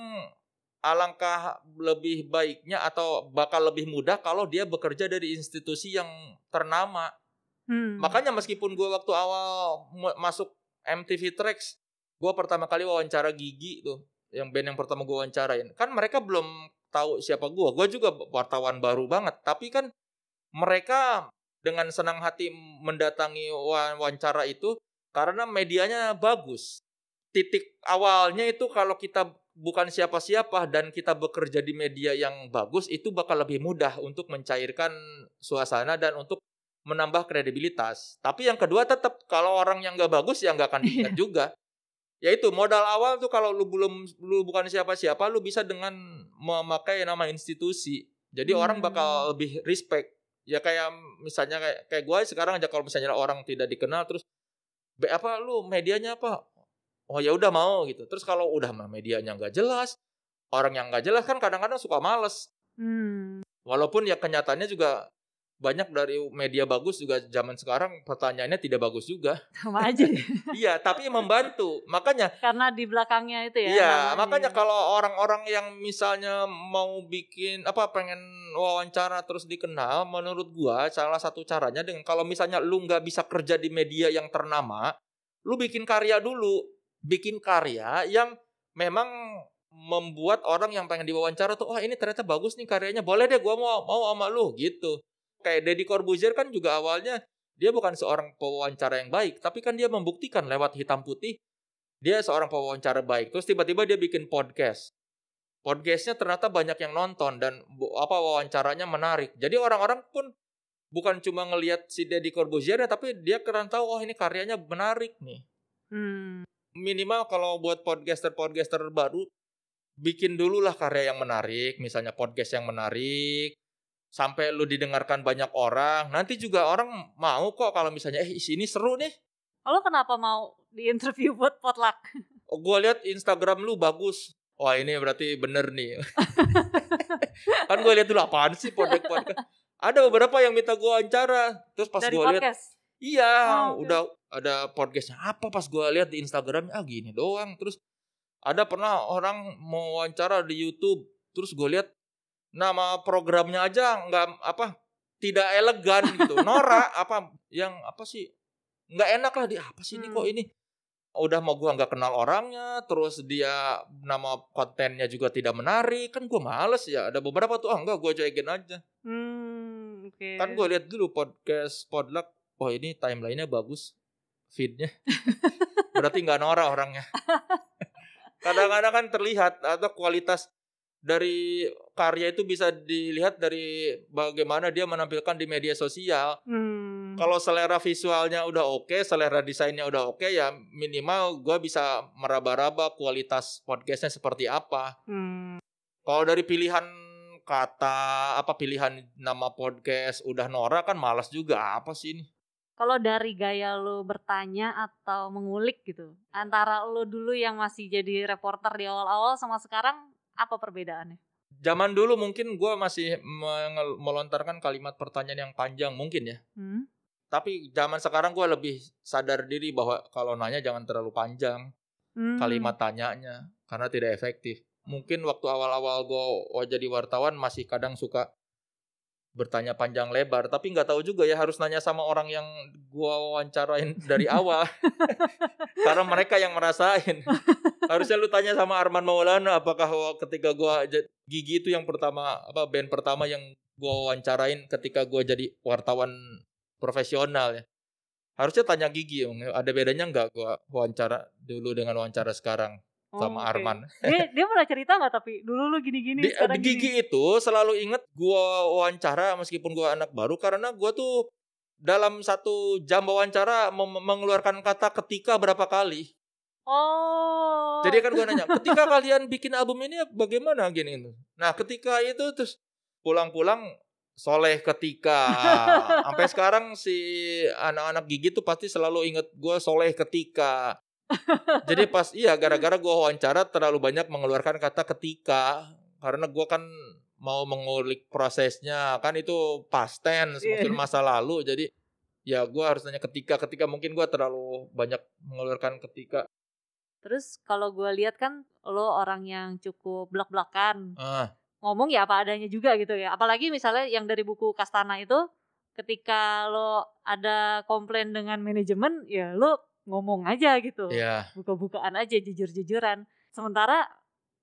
alangkah lebih baiknya atau bakal lebih mudah kalau dia bekerja dari institusi yang ternama Hmm. Makanya meskipun gue waktu awal masuk MTV Tracks, gue pertama kali wawancara Gigi tuh, yang band yang pertama gue wawancarain. Kan mereka belum tahu siapa gue. Gue juga wartawan baru banget. Tapi kan mereka dengan senang hati mendatangi wa- wawancara itu karena medianya bagus. Titik awalnya itu kalau kita bukan siapa-siapa dan kita bekerja di media yang bagus itu bakal lebih mudah untuk mencairkan suasana dan untuk menambah kredibilitas. Tapi yang kedua tetap kalau orang yang nggak bagus ya nggak akan diingat juga. Yaitu modal awal tuh kalau lu belum lu bukan siapa-siapa lu bisa dengan memakai nama institusi. Jadi orang Hmm. bakal lebih respect. Ya kayak misalnya kayak kayak gue sekarang aja kalau misalnya orang tidak dikenal terus "Be, apa lu medianya apa? Oh ya udah mau gitu. Terus kalau udah mah medianya nggak jelas, orang yang nggak jelas kan kadang-kadang suka males. Hmm. Walaupun ya kenyataannya juga banyak dari media bagus juga zaman sekarang pertanyaannya tidak bagus juga. Sama aja ya. iya, tapi membantu. Makanya Karena di belakangnya itu ya. iya, makanya kalau orang-orang yang misalnya mau bikin apa pengen wawancara terus dikenal, menurut gua salah satu caranya dengan kalau misalnya lu nggak bisa kerja di media yang ternama, lu bikin karya dulu. Bikin karya yang memang membuat orang yang pengen diwawancara tuh, wah ini ternyata bagus nih karyanya, boleh deh gua mau mau sama lu gitu. Kayak Deddy Corbuzier kan juga awalnya dia bukan seorang pewawancara yang baik, tapi kan dia membuktikan lewat hitam putih dia seorang pewawancara baik. Terus tiba-tiba dia bikin podcast. Podcastnya ternyata banyak yang nonton dan apa wawancaranya menarik. Jadi orang-orang pun bukan cuma ngelihat si Deddy Corbuzier tapi dia keren tahu oh ini karyanya menarik nih. Hmm. Minimal kalau buat podcaster-podcaster baru bikin dulu lah karya yang menarik, misalnya podcast yang menarik sampai lu didengarkan banyak orang. Nanti juga orang mau kok kalau misalnya eh ini seru nih. Lo kenapa mau di interview buat potluck? Oh, gue lihat Instagram lu bagus. wah ini berarti bener nih. kan gue lihat dulu apaan sih podcast podcast. Ada beberapa yang minta gue wawancara, terus pas gue lihat. Iya Oh, udah ada podcastnya apa pas gue lihat di Instagram ah gini doang. Terus ada pernah orang mau wawancara di YouTube, terus gue lihat nama programnya aja nggak apa tidak elegan gitu, Nora apa yang apa sih nggak enak lah dia apa sih ini kok Hmm. ini udah mau gua nggak kenal orangnya terus dia nama kontennya juga tidak menarik kan gua males ya ada beberapa tuh ah enggak gua cuekin aja Hmm, oke. kan gua lihat dulu podcast podluck oh ini timelinenya bagus feednya berarti nggak norak orangnya kadang-kadang kan terlihat atau kualitas dari karya itu bisa dilihat dari bagaimana dia menampilkan di media sosial Hmm. kalau selera visualnya udah oke, selera desainnya udah oke ya minimal gua bisa meraba-raba kualitas podcastnya seperti apa. Hmm. Kalau dari pilihan kata apa pilihan nama podcast udah Nora kan malas juga apa sih ini? Kalau dari gaya lo bertanya atau mengulik gitu, antara lo dulu yang masih jadi reporter di awal-awal sama sekarang apa perbedaannya? Zaman dulu mungkin gua masih melontarkan kalimat pertanyaan yang panjang mungkin ya. Hmm? Tapi zaman sekarang gua lebih sadar diri bahwa kalau nanya jangan terlalu panjang. Hmm. kalimat tanyanya karena tidak efektif. Mungkin waktu awal-awal gue jadi wartawan masih kadang suka bertanya panjang lebar, tapi nggak tahu juga ya harus nanya sama orang yang gue wawancarain dari awal, karena mereka yang merasain. Harusnya lu tanya sama Arman Maulana, apakah ketika gue gigi itu yang pertama apa band pertama yang gue wawancarain ketika gue jadi wartawan profesional ya. Harusnya tanya Gigi, ada bedanya nggak gua wawancara dulu dengan wawancara sekarang sama oke. Arman? Dia dia pernah cerita nggak tapi dulu lu gini-gini Di, Gigi gini. itu selalu inget gua wawancara meskipun gua anak baru karena gua tuh dalam satu jam wawancara mengeluarkan kata ketika berapa kali. Oh. Jadi kan gua nanya, ketika kalian bikin album ini bagaimana gini itu. Nah, ketika itu terus pulang-pulang soleh ketika sampai sekarang si anak-anak gigi tuh pasti selalu inget gua soleh ketika jadi pas iya gara-gara gua wawancara terlalu banyak mengeluarkan kata ketika karena gua kan mau mengulik prosesnya kan itu past tense Iya. mungkin masa lalu jadi ya gua harus nanya ketika ketika mungkin gua terlalu banyak mengeluarkan ketika Terus kalau gue lihat kan lo orang yang cukup belak-belakan, ah ngomong ya apa adanya juga gitu ya. Apalagi misalnya yang dari buku Kastana itu, ketika lo ada komplain dengan manajemen, ya lo ngomong aja gitu. ya Buka-bukaan aja, jujur-jujuran. Sementara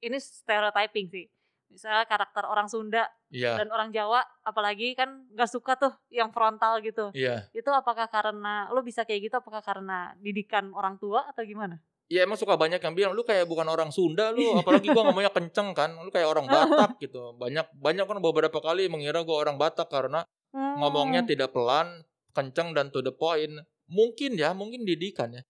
ini stereotyping sih. Misalnya karakter orang Sunda iya dan orang Jawa, apalagi kan nggak suka tuh yang frontal gitu. iya Itu apakah karena lo bisa kayak gitu? Apakah karena didikan orang tua atau gimana? Ya emang suka banyak yang bilang lu kayak bukan orang Sunda lu, apalagi gua ngomongnya kenceng kan, lu kayak orang Batak gitu. Banyak banyak kan beberapa kali mengira gua orang Batak karena Hmm. ngomongnya tidak pelan, kenceng dan to the point. Mungkin ya, mungkin didikan ya.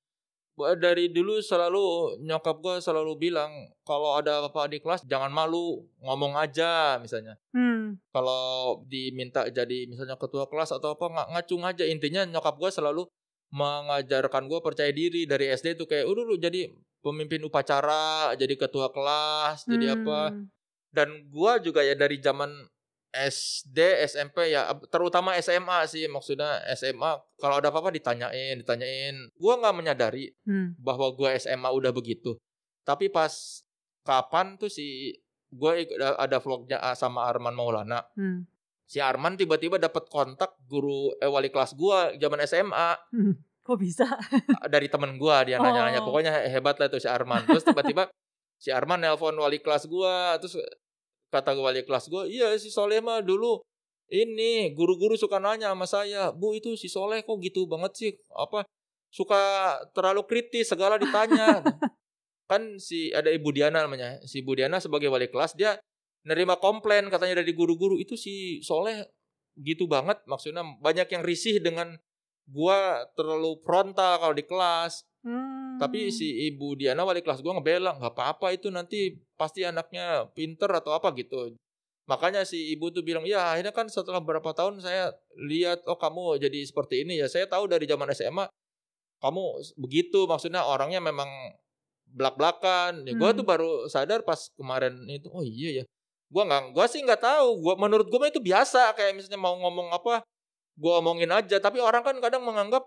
Dari dulu selalu nyokap gua selalu bilang kalau ada apa di kelas jangan malu, ngomong aja misalnya. Hmm. Kalau diminta jadi misalnya ketua kelas atau apa nggak ngacung aja intinya nyokap gua selalu mengajarkan gua percaya diri dari SD itu kayak udah lu jadi pemimpin upacara, jadi ketua kelas, jadi apa Hmm. dan gua juga ya dari zaman SD, SMP ya terutama SMA sih maksudnya SMA kalau ada apa-apa ditanyain, ditanyain. Gua nggak menyadari Hmm. bahwa gua SMA udah begitu. Tapi pas kapan tuh si gua ada vlognya ah, sama Arman Maulana. Hmm. Si Arman tiba-tiba dapat kontak guru eh, wali kelas gua zaman SMA Hmm. Kok bisa? dari temen gua dia nanya-nanya Oh. pokoknya hebat lah itu si Arman terus tiba-tiba si Arman nelpon wali kelas gua terus kata wali kelas gua iya si Soleh mah dulu ini guru-guru suka nanya sama saya bu itu si Soleh kok gitu banget sih? Apa suka terlalu kritis segala ditanya kan si ada Ibu Diana namanya. Si Ibu Diana sebagai wali kelas dia nerima komplain katanya dari guru-guru itu si Soleh gitu banget maksudnya banyak yang risih dengan gua terlalu frontal kalau di kelas Hmm. tapi si ibu Diana wali kelas gua ngebela nggak apa-apa itu nanti pasti anaknya pinter atau apa gitu makanya si ibu tuh bilang ya akhirnya kan setelah beberapa tahun saya lihat oh kamu jadi seperti ini ya saya tahu dari zaman SMA kamu begitu maksudnya orangnya memang belak-belakan. Ya, gue Hmm. tuh baru sadar pas kemarin itu. Oh iya ya. Gue nggak, gue sih nggak tahu. Gua menurut gue itu biasa. Kayak misalnya mau ngomong apa, gue omongin aja. Tapi orang kan kadang menganggap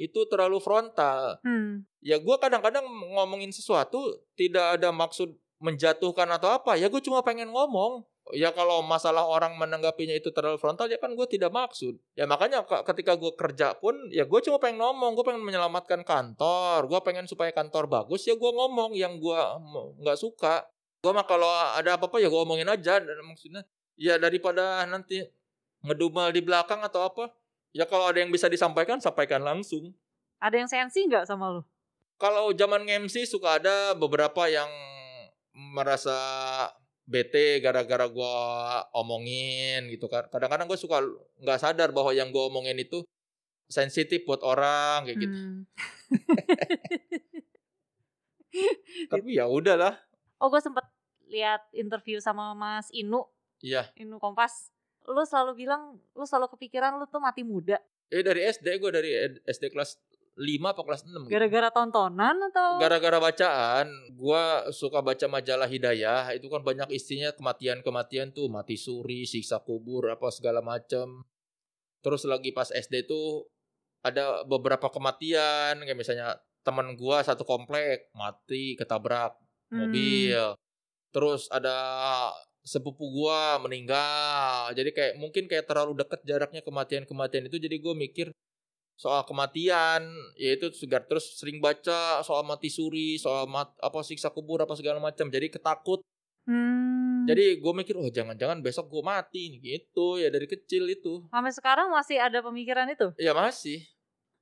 itu terlalu frontal. Hmm. Ya gue kadang-kadang ngomongin sesuatu tidak ada maksud menjatuhkan atau apa. Ya gue cuma pengen ngomong. Ya kalau masalah orang menanggapinya itu terlalu frontal ya kan gue tidak maksud. Ya makanya ketika gue kerja pun ya gue cuma pengen ngomong. Gue pengen menyelamatkan kantor. Gue pengen supaya kantor bagus ya gue ngomong yang gue nggak suka. Gue mah kalau ada apa-apa ya gue omongin aja. Dan maksudnya ya daripada nanti ngedumel di belakang atau apa. Ya kalau ada yang bisa disampaikan sampaikan langsung. Ada yang sensi nggak sama lu? Kalau zaman MC suka ada beberapa yang merasa bete gara-gara gua omongin gitu kan. Kadang-kadang gue suka nggak sadar bahwa yang gue omongin itu sensitif buat orang kayak gitu. Hmm. Tapi ya udahlah. Oh gue sempet lihat interview sama Mas Inu, Iya. Inu Kompas. Lu selalu bilang, lu selalu kepikiran lu tuh mati muda. Eh dari SD gue dari SD kelas 5 apa kelas 6 gitu. Gara-gara tontonan atau? Gara-gara bacaan, gua suka baca majalah Hidayah. Itu kan banyak istinya kematian-kematian tuh, mati suri, siksa kubur, apa segala macam. Terus lagi pas SD tuh ada beberapa kematian, kayak misalnya teman gua satu komplek mati ketabrak Hmm. mobil. Terus ada sepupu gua meninggal. Jadi kayak mungkin kayak terlalu dekat jaraknya kematian-kematian itu jadi gua mikir soal kematian yaitu segar terus sering baca soal mati suri, soal mat, apa siksa kubur apa segala macam. Jadi ketakut. Hmm. Jadi gue mikir oh jangan-jangan besok gue mati nih gitu ya dari kecil itu. Sampai sekarang masih ada pemikiran itu? Ya masih.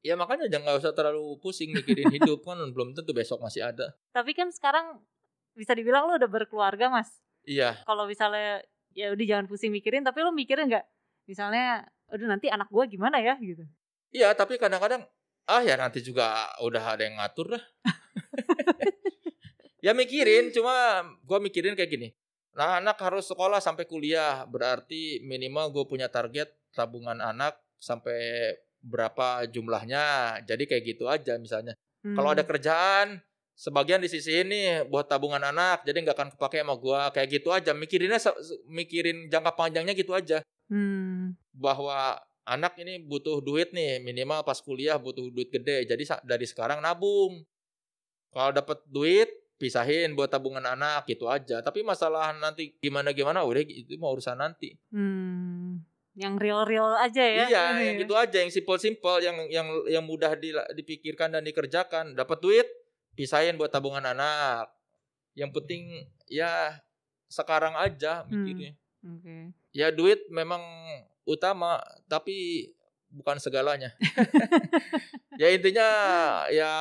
Ya makanya jangan nggak usah terlalu pusing mikirin hidup kan belum tentu besok masih ada. Tapi kan sekarang bisa dibilang lu udah berkeluarga mas. Iya. Kalau misalnya ya udah jangan pusing mikirin, tapi lu mikirin nggak? Misalnya, aduh nanti anak gua gimana ya gitu. Iya, tapi kadang-kadang ah ya nanti juga udah ada yang ngatur dah. ya mikirin, cuma gua mikirin kayak gini. Nah, anak harus sekolah sampai kuliah, berarti minimal gue punya target tabungan anak sampai berapa jumlahnya. Jadi kayak gitu aja misalnya. Kalau Hmm. ada kerjaan, sebagian di sisi ini buat tabungan anak, jadi nggak akan kepake sama gua. Kayak gitu aja. Mikirinnya mikirin jangka panjangnya gitu aja. Hmm. Bahwa anak ini butuh duit nih, minimal pas kuliah butuh duit gede. Jadi dari sekarang nabung. Kalau dapat duit, pisahin buat tabungan anak gitu aja. Tapi masalah nanti gimana gimana udah itu mau urusan nanti. Hmm. Yang real-real aja ya. Iya, yang ya. gitu aja, yang simple-simple, yang yang yang mudah di- dipikirkan dan dikerjakan. Dapat duit, pisahin buat tabungan anak. Yang penting ya sekarang aja Hmm. mikirnya. Oke. Ya duit memang utama, tapi bukan segalanya. ya intinya ya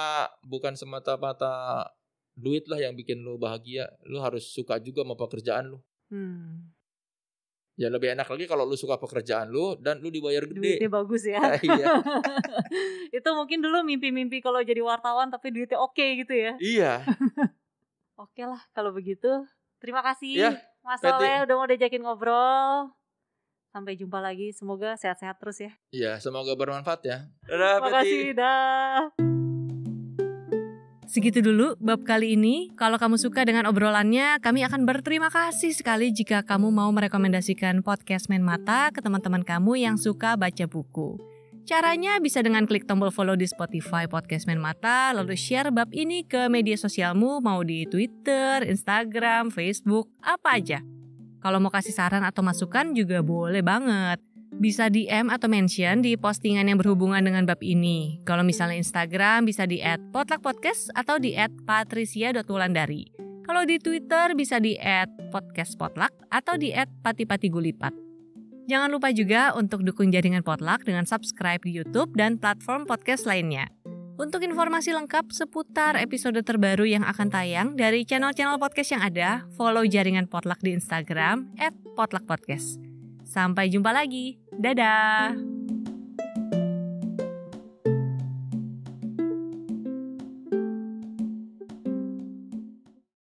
bukan semata-mata duit lah yang bikin lu bahagia. Lu harus suka juga sama pekerjaan lu. Hmm. Ya lebih enak lagi kalau lu suka pekerjaan lu dan lu dibayar Duitnya gede. bagus ya. Iya. itu mungkin dulu mimpi-mimpi kalau jadi wartawan tapi duitnya oke gitu ya. Iya. Oke lah kalau begitu. Terima kasih Ya, Mas Soleh udah mau diajakin ngobrol. Sampai jumpa lagi. Semoga sehat-sehat terus ya. Iya, semoga bermanfaat ya. Dadah, Terima kasih. Dah. Segitu dulu bab kali ini. Kalau kamu suka dengan obrolannya, kami akan berterima kasih sekali jika kamu mau merekomendasikan podcast Main Mata ke teman-teman kamu yang suka baca buku. Caranya bisa dengan klik tombol follow di Spotify Podcast Main Mata, lalu share bab ini ke media sosialmu, mau di Twitter, Instagram, Facebook, apa aja. Kalau mau kasih saran atau masukan juga boleh banget. Bisa DM atau mention di postingan yang berhubungan dengan bab ini. Kalau misalnya Instagram bisa di @potluckpodcast atau di @patricia.wulandari. Kalau di Twitter bisa di @podcastpotluck atau di @patipatigulipat. Jangan lupa juga untuk dukung jaringan Potluck dengan subscribe di YouTube dan platform podcast lainnya. Untuk informasi lengkap seputar episode terbaru yang akan tayang dari channel-channel podcast yang ada, follow jaringan Potluck di Instagram @potluckpodcast. Sampai jumpa lagi. Dadah.